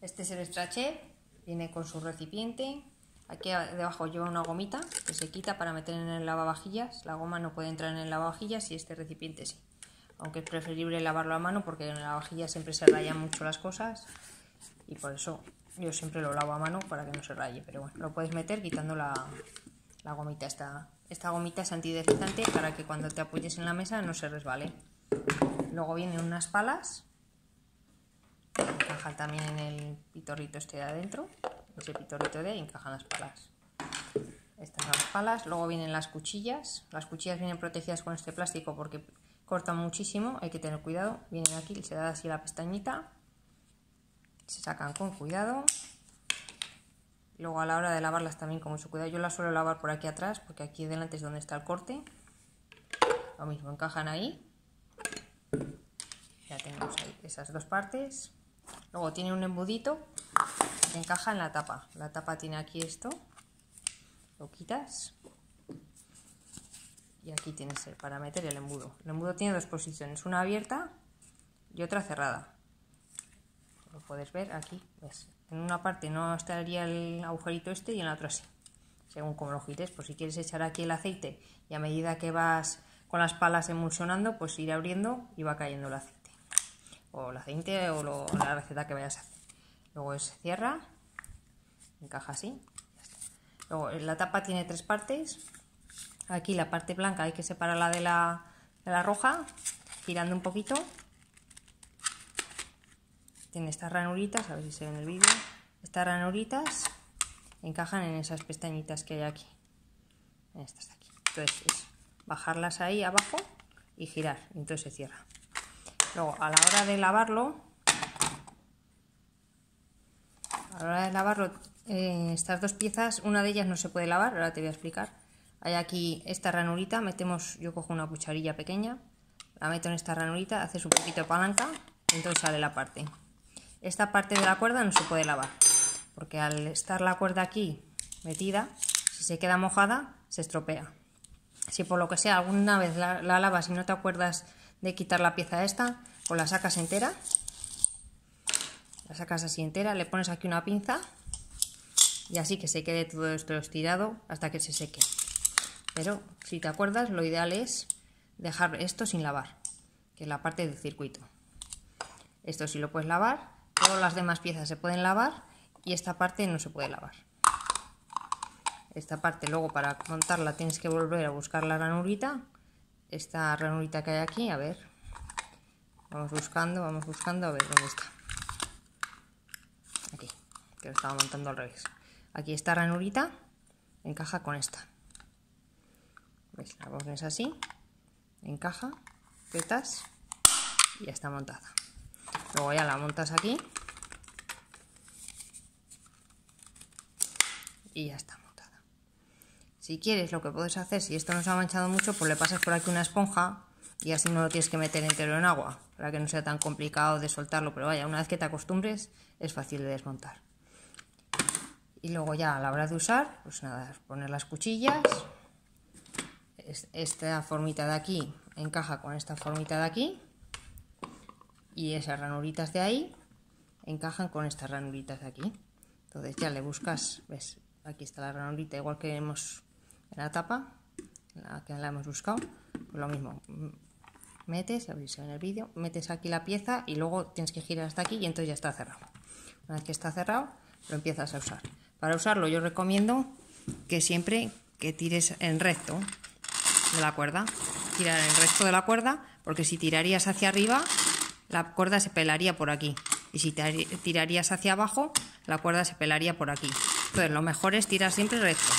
Este es el straché, viene con su recipiente. Aquí debajo lleva una gomita que se quita para meter en el lavavajillas. La goma no puede entrar en el lavavajillas y este recipiente sí. Aunque es preferible lavarlo a mano porque en la lavavajillas siempre se rayan mucho las cosas y por eso yo siempre lo lavo a mano para que no se raye. Pero bueno, lo puedes meter quitando la, gomita. Esta, esta gomita es antideslizante para que cuando te apoyes en la mesa no se resbale. Luego vienen unas palas encajan también en el pitorrito este de adentro, ese pitorrito de ahí encajan las palas. Estas son las palas, luego vienen las cuchillas, las cuchillas vienen protegidas con este plástico porque cortan muchísimo, hay que tener cuidado, vienen aquí, se da así la pestañita, se sacan con cuidado, luego a la hora de lavarlas también con mucho cuidado, yo las suelo lavar por aquí atrás porque aquí delante es donde está el corte, lo mismo, encajan ahí, ya tenemos ahí esas dos partes, Luego tiene un embudito que encaja en la tapa. La tapa tiene aquí esto. Lo quitas. Y aquí tienes para meter el embudo. El embudo tiene dos posiciones, una abierta y otra cerrada. Lo puedes ver aquí. En una parte no estaría el agujerito este y en la otra sí. Según como lo gires, pues si quieres echar aquí el aceite y a medida que vas con las palas emulsionando, pues ir abriendo y va cayendo el aceite o el aceite o la receta que vayas a hacer. Luego se cierra, encaja así. Luego la tapa tiene tres partes. Aquí la parte blanca hay que separarla de la, de la roja, girando un poquito. Tiene estas ranuritas, a ver si se ve en el vídeo. Estas ranuritas encajan en esas pestañitas que hay aquí. Estas de aquí. Entonces es bajarlas ahí abajo y girar. entonces se cierra. Luego, a la hora de lavarlo, a la hora de lavarlo, eh, estas dos piezas, una de ellas no se puede lavar, ahora te voy a explicar. Hay aquí esta ranurita, metemos, yo cojo una cucharilla pequeña, la meto en esta ranurita, haces un poquito de palanca y entonces sale la parte. Esta parte de la cuerda no se puede lavar, porque al estar la cuerda aquí metida, si se queda mojada, se estropea. Si por lo que sea alguna vez la, la lavas y no te acuerdas de quitar la pieza esta, o la sacas entera, la sacas así entera, le pones aquí una pinza y así que se quede todo esto estirado hasta que se seque. Pero si te acuerdas, lo ideal es dejar esto sin lavar, que es la parte del circuito. Esto sí lo puedes lavar, todas las demás piezas se pueden lavar y esta parte no se puede lavar. Esta parte luego para montarla tienes que volver a buscar la ranurita esta ranurita que hay aquí, a ver. Vamos buscando, vamos buscando, a ver dónde está. Aquí, que lo estaba montando al revés. Aquí esta ranurita encaja con esta. ¿Veis? La pones así, encaja, petas y ya está montada. Luego ya la montas aquí y ya está. Si quieres, lo que puedes hacer, si esto no se ha manchado mucho, pues le pasas por aquí una esponja y así no lo tienes que meter entero en agua, para que no sea tan complicado de soltarlo. Pero vaya, una vez que te acostumbres, es fácil de desmontar. Y luego ya a la hora de usar, pues nada, poner las cuchillas. Esta formita de aquí encaja con esta formita de aquí. Y esas ranuritas de ahí encajan con estas ranuritas de aquí. Entonces ya le buscas, ves, aquí está la ranurita, igual que hemos la tapa, la que la hemos buscado, pues lo mismo, metes, a ver si en el vídeo, metes aquí la pieza y luego tienes que girar hasta aquí y entonces ya está cerrado. Una vez que está cerrado, lo empiezas a usar. Para usarlo yo recomiendo que siempre que tires en recto de la cuerda, tirar en recto de la cuerda, porque si tirarías hacia arriba, la cuerda se pelaría por aquí. Y si tirarías hacia abajo, la cuerda se pelaría por aquí. Entonces lo mejor es tirar siempre recto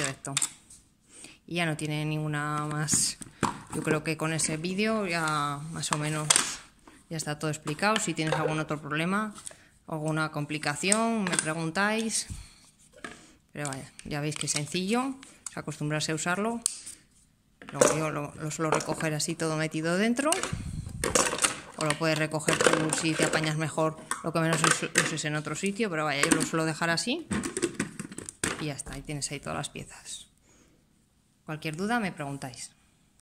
recto. Y ya no tiene ninguna más. Yo creo que con ese vídeo ya más o menos ya está todo explicado. Si tienes algún otro problema, alguna complicación, me preguntáis. Pero vaya, ya veis que es sencillo, acostumbrarse a usarlo. Yo lo, suelo recoger así todo metido dentro. O lo puedes recoger tú si te apañas mejor lo que menos uses en otro sitio. Pero vaya, yo lo suelo dejar así. Y ya está, ahí tienes ahí todas las piezas. Cualquier duda me preguntáis.